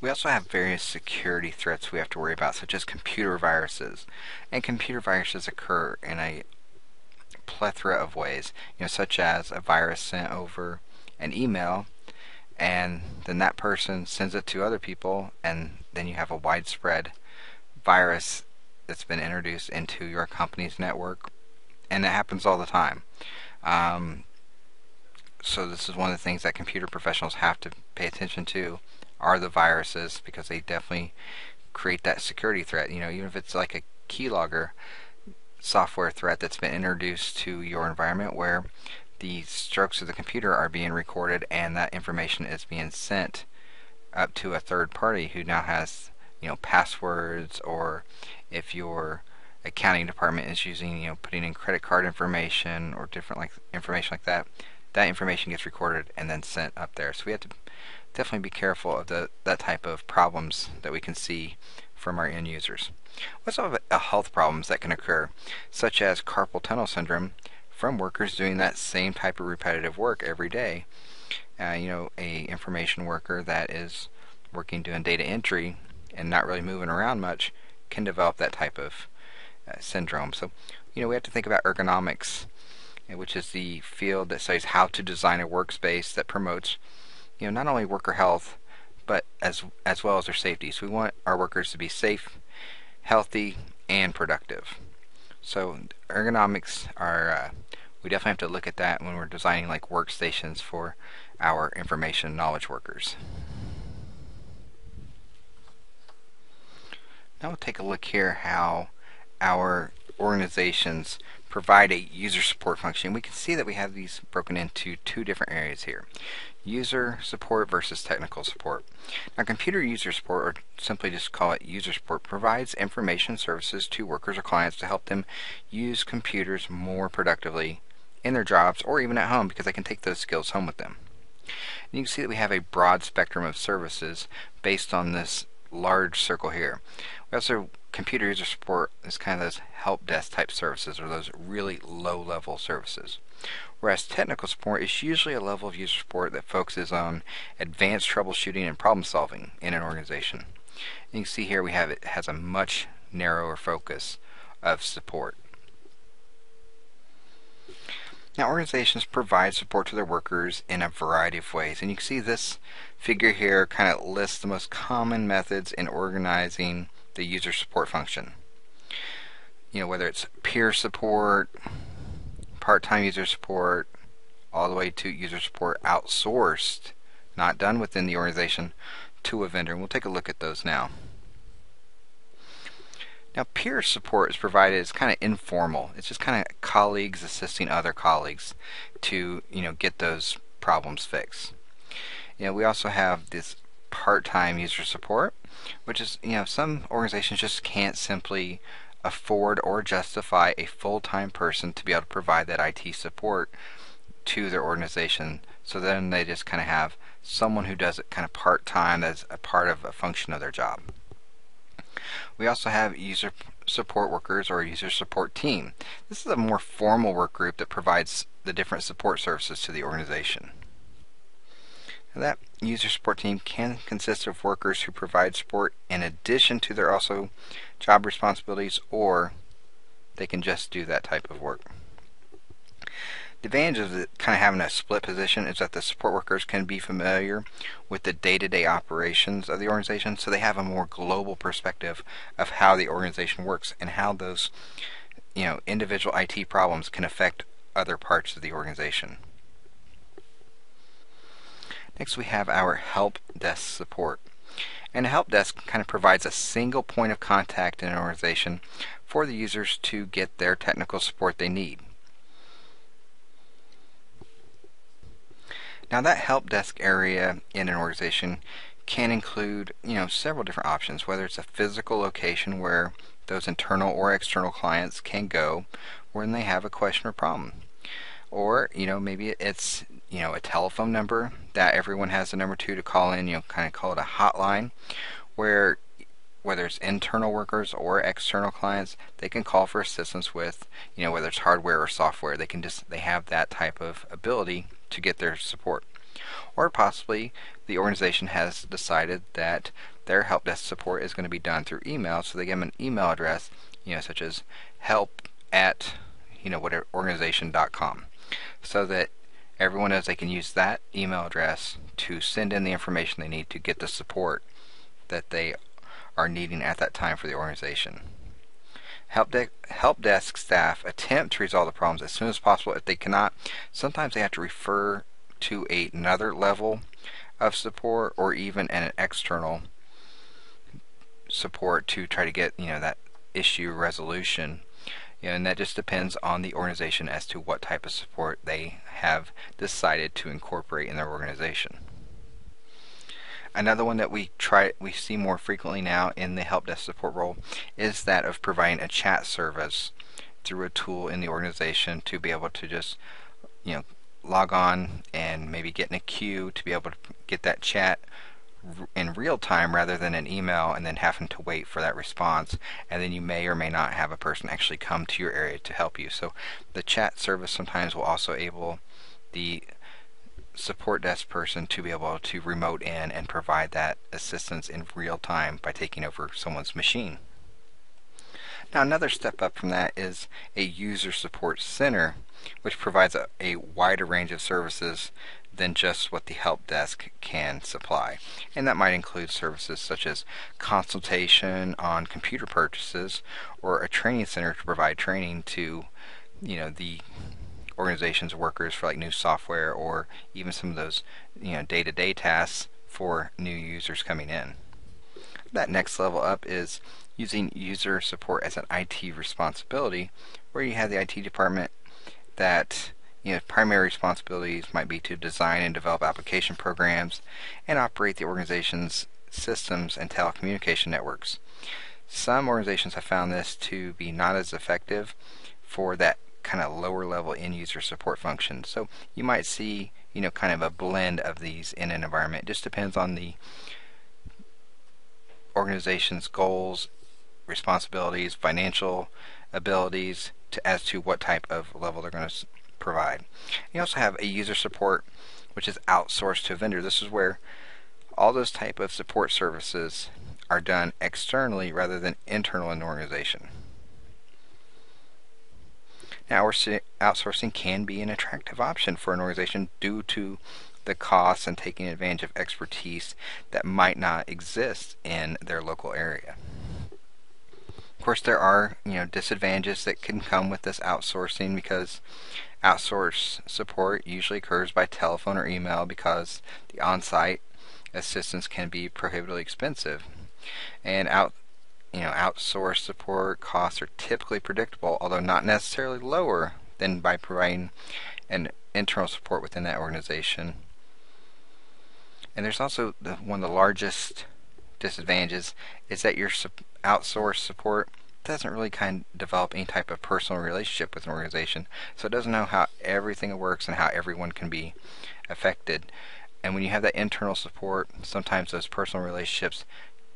We also have various security threats we have to worry about, such as computer viruses. And computer viruses occur in a plethora of ways, you know, such as a virus sent over an email and then that person sends it to other people and then you have a widespread virus that's been introduced into your company's network and it happens all the time. Um, so this is one of the things that computer professionals have to pay attention to are the viruses because they definitely create that security threat. You know, even if it's like a keylogger software threat that's been introduced to your environment where the strokes of the computer are being recorded and that information is being sent up to a third party who now has you know passwords or if your accounting department is using you know putting in credit card information or different like information like that that information gets recorded and then sent up there. So we have to definitely be careful of the that type of problems that we can see from our end users. We also have health problems that can occur such as carpal tunnel syndrome from workers doing that same type of repetitive work every day. Uh, you know a information worker that is working doing data entry and not really moving around much can develop that type of uh, syndrome. So, you know, we have to think about ergonomics, which is the field that says how to design a workspace that promotes, you know, not only worker health, but as as well as their safety. So we want our workers to be safe, healthy, and productive. So ergonomics are uh, we definitely have to look at that when we're designing like workstations for our information knowledge workers. Now we'll take a look here how our organizations provide a user support function. We can see that we have these broken into two different areas here. User support versus technical support. Now computer user support, or simply just call it user support, provides information services to workers or clients to help them use computers more productively in their jobs or even at home because they can take those skills home with them. And you can see that we have a broad spectrum of services based on this large circle here. We also computer user support is kind of those help desk type services or those really low level services. Whereas technical support is usually a level of user support that focuses on advanced troubleshooting and problem solving in an organization. And you can see here we have it has a much narrower focus of support. Now organizations provide support to their workers in a variety of ways and you can see this figure here kind of lists the most common methods in organizing the user support function. You know, whether it's peer support, part-time user support, all the way to user support outsourced, not done within the organization, to a vendor. And we'll take a look at those now. Now, peer support is provided as kind of informal. It's just kind of colleagues assisting other colleagues to, you know, get those problems fixed. You know, we also have this part-time user support, which is, you know, some organizations just can't simply afford or justify a full-time person to be able to provide that IT support to their organization. So then they just kind of have someone who does it kind of part-time as a part of a function of their job. We also have user support workers or user support team. This is a more formal work group that provides the different support services to the organization. That user support team can consist of workers who provide support in addition to their also job responsibilities or they can just do that type of work. The advantage of kind of having a split position is that the support workers can be familiar with the day-to-day -day operations of the organization so they have a more global perspective of how the organization works and how those you know individual IT problems can affect other parts of the organization. Next we have our help desk support. And a help desk kind of provides a single point of contact in an organization for the users to get their technical support they need. Now that help desk area in an organization can include, you know, several different options, whether it's a physical location where those internal or external clients can go when they have a question or problem. Or, you know, maybe it's you know, a telephone number that everyone has a number to to call in, you know, kind of call it a hotline where whether it's internal workers or external clients, they can call for assistance with, you know, whether it's hardware or software. They can just they have that type of ability to get their support. or possibly the organization has decided that their help desk support is going to be done through email, so they give them an email address, you know, such as help at you know whatever organization.com, so that everyone knows they can use that email address to send in the information they need to get the support that they are needing at that time for the organization. Help, de- help desk staff attempt to resolve the problems as soon as possible. If they cannot, sometimes they have to refer to another level of support or even an external support to try to get you know that issue resolution. You know, and that just depends on the organization as to what type of support they have decided to incorporate in their organization. Another one that we try we see more frequently now in the help desk support role is that of providing a chat service through a tool in the organization to be able to just you know log on and maybe get in a queue to be able to get that chat in real time rather than an email and then having to wait for that response. And then you may or may not have a person actually come to your area to help you. So the chat service sometimes will also able the support desk person to be able to remote in and provide that assistance in real time by taking over someone's machine. Now another step up from that is a user support center which provides a, a wider range of services than just what the help desk can supply. And that might include services such as consultation on computer purchases or a training center to provide training to you know the organization's workers for like new software or even some of those you know day-to-day tasks for new users coming in. That next level up is using user support as an IT responsibility where you have the IT department that you know, primary responsibilities might be to design and develop application programs and operate the organization's systems and telecommunication networks. Some organizations have found this to be not as effective for that kind of lower level end user support function. So you might see, you know, kind of a blend of these in an environment. It just depends on the organization's goals, responsibilities, financial abilities to as to what type of level they're going to provide. You also have a user support which is outsourced to a vendor. This is where all those type of support services are done externally rather than internal in an organization. Now, outsourcing can be an attractive option for an organization due to the costs and taking advantage of expertise that might not exist in their local area. Of course, there are you know disadvantages that can come with this outsourcing because outsource support usually occurs by telephone or email because the on-site assistance can be prohibitively expensive, and out you know outsource support costs are typically predictable, although not necessarily lower than by providing an internal support within that organization. And there's also the, one of the largest disadvantages is that your outsourced support doesn't really kind of develop any type of personal relationship with an organization, so it doesn't know how everything works and how everyone can be affected. And when you have that internal support, sometimes those personal relationships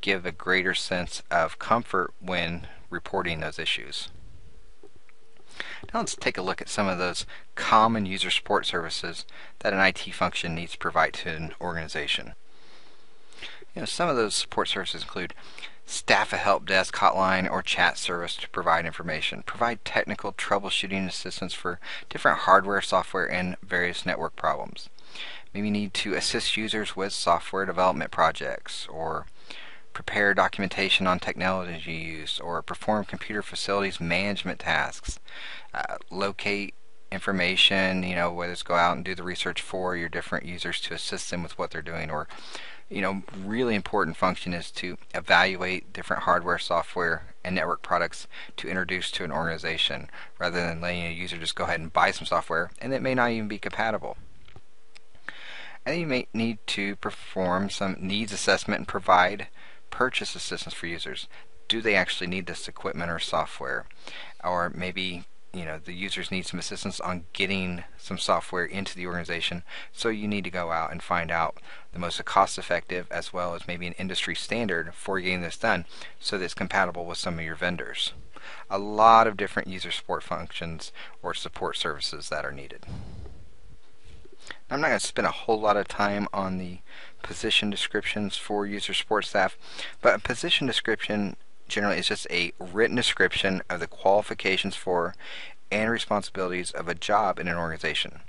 give a greater sense of comfort when reporting those issues. Now let's take a look at some of those common user support services that an IT function needs to provide to an organization. You know, some of those support services include staff a help desk hotline or chat service to provide information, provide technical troubleshooting assistance for different hardware, software, and various network problems. Maybe need to assist users with software development projects or prepare documentation on technology use or perform computer facilities management tasks, uh, locate information, you know, whether it's go out and do the research for your different users to assist them with what they're doing or you know, really important function is to evaluate different hardware, software, and network products to introduce to an organization rather than letting a user just go ahead and buy some software and it may not even be compatible. And you may need to perform some needs assessment and provide purchase assistance for users. Do they actually need this equipment or software? Or maybe you know the users need some assistance on getting some software into the organization. So you need to go out and find out the most cost effective as well as maybe an industry standard for getting this done so that it's compatible with some of your vendors. A lot of different user support functions or support services that are needed. I'm not going to spend a whole lot of time on the position descriptions for user support staff, but a position description generally is just a written description of the qualifications for and responsibilities of a job in an organization.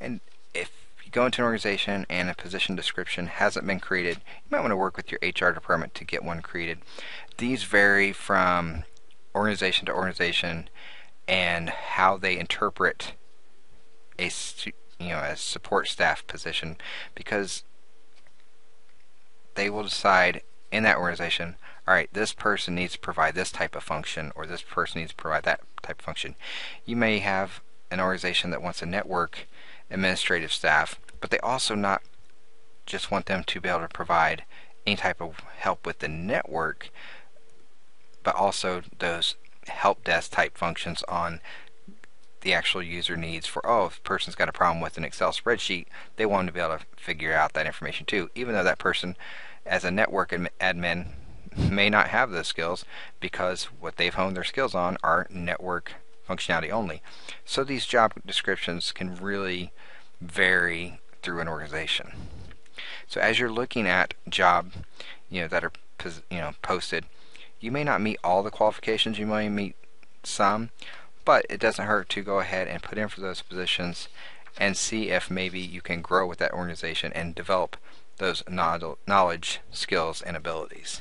And if you go into an organization and a position description hasn't been created, you might want to work with your HR department to get one created. These vary from organization to organization and how they interpret a you know a support staff position because they will decide in that organization all right this person needs to provide this type of function or this person needs to provide that type of function. You may have an organization that wants a network administrative staff but they also not just want them to be able to provide any type of help with the network but also those help desk type functions on the actual user needs for, oh, if a person's got a problem with an Excel spreadsheet, they want them to be able to figure out that information too, even though that person, as a network admin, may not have those skills because what they've honed their skills on are network functionality only. So these job descriptions can really vary through an organization. So as you're looking at job, you know, that are you know posted, you may not meet all the qualifications, you may meet some, but it doesn't hurt to go ahead and put in for those positions and see if maybe you can grow with that organization and develop those knowledge, skills, and abilities.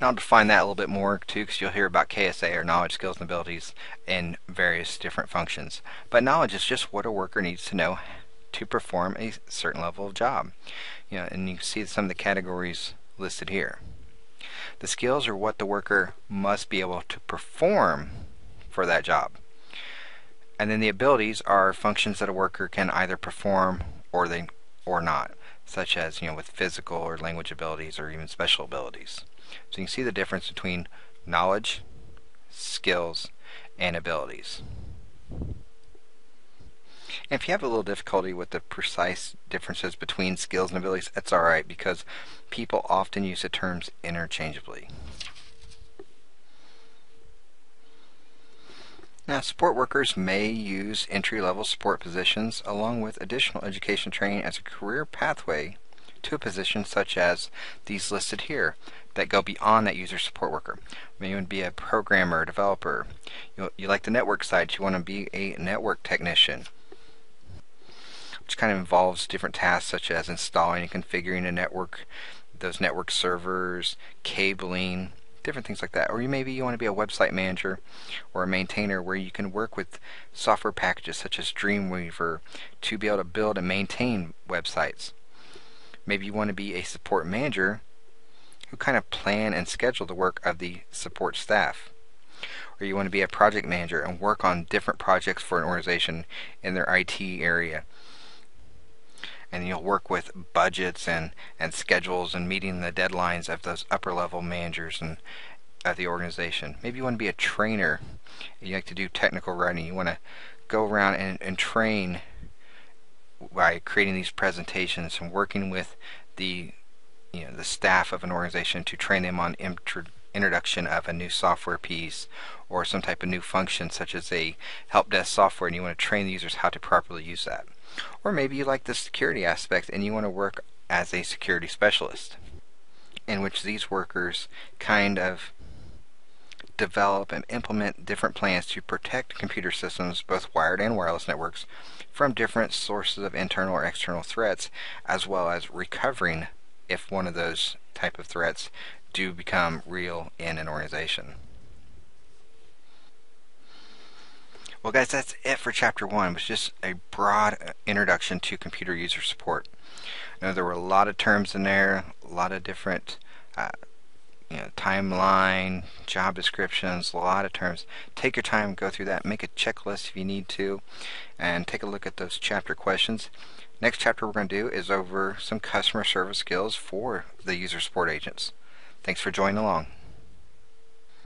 And I'll define that a little bit more too because you'll hear about KSA or knowledge, skills, and abilities in various different functions. But knowledge is just what a worker needs to know to perform a certain level of job. You know, and you see some of the categories listed here. The skills are what the worker must be able to perform for that job. And then the abilities are functions that a worker can either perform or they or not, such as you know with physical or language abilities or even special abilities. So you can see the difference between knowledge, skills, and abilities. And if you have a little difficulty with the precise differences between skills and abilities, that's alright because people often use the terms interchangeably. Now, support workers may use entry-level support positions along with additional education training as a career pathway to a position such as these listed here that go beyond that user support worker. Maybe you want to be a programmer, developer. You, you like the network side, you want to be a network technician, which kind of involves different tasks such as installing and configuring a network, those network servers, cabling, different things like that. Or you maybe you want to be a website manager or a maintainer where you can work with software packages such as Dreamweaver to be able to build and maintain websites. Maybe you want to be a support manager who kind of plan and schedule the work of the support staff. Or you want to be a project manager and work on different projects for an organization in their IT area and you'll work with budgets and, and schedules and meeting the deadlines of those upper level managers and of the organization. Maybe you want to be a trainer. You like to do technical writing. You want to go around and, and train by creating these presentations and working with the you know the staff of an organization to train them on intro introduction of a new software piece or some type of new function such as a help desk software and you want to train the users how to properly use that. Or maybe you like the security aspect and you want to work as a security specialist, in which these workers kind of develop and implement different plans to protect computer systems, both wired and wireless networks, from different sources of internal or external threats, as well as recovering if one of those type of threats do become real in an organization. Well, guys, that's it for chapter one. It was just a broad uh, introduction to computer user support. I know there were a lot of terms in there, a lot of different uh, you know, timeline, job descriptions, a lot of terms. Take your time, go through that, make a checklist if you need to, and take a look at those chapter questions. Next chapter we're going to do is over some customer service skills for the user support agents. Thanks for joining along.